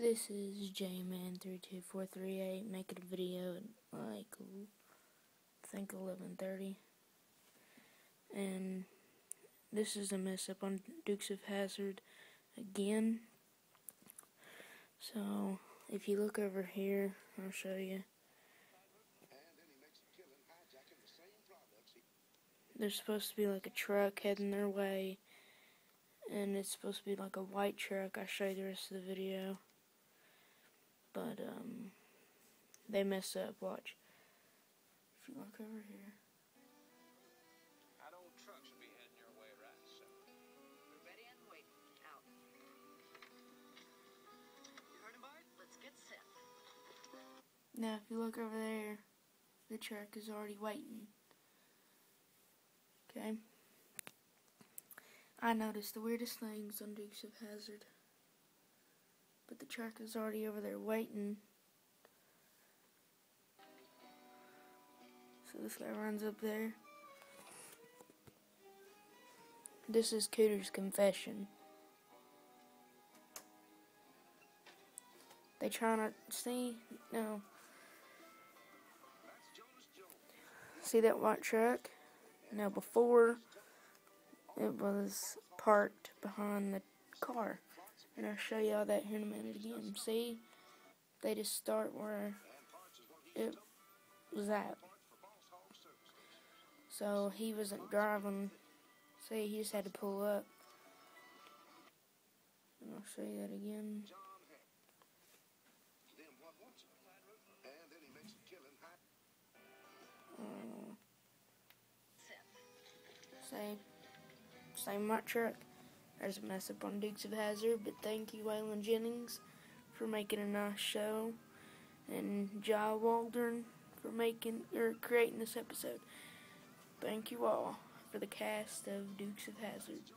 This is J-Man32438 making a video at like, I think 11.30. And this is a mess up on Dukes of Hazzard again. So, if you look over here, I'll show you. There's supposed to be like a truck heading their way. And it's supposed to be like a white truck. I'll show you the rest of the video but um, they mess up. Watch. If you look over here. That old truck should be heading your way right so. We're ready and waiting. Out. You heard him, Bart? Let's get set. Now, if you look over there, the truck is already waiting. Okay. I noticed the weirdest things on Dukes of Hazzard. But the truck is already over there waiting. So this guy runs up there. This is Cooter's confession. They try not see no. See that white truck? Now before it was parked behind the car. And I'll show y'all that here in a minute again. See? They just start where it was at. So he wasn't driving. See, he just had to pull up. And I'll show you that again. Uh, same, same truck. There's a mess up on Dukes of Hazzard, but thank you, Waylon Jennings, for making a nice show, and Jai Waldron for making or creating this episode. Thank you all for the cast of Dukes of Hazzard.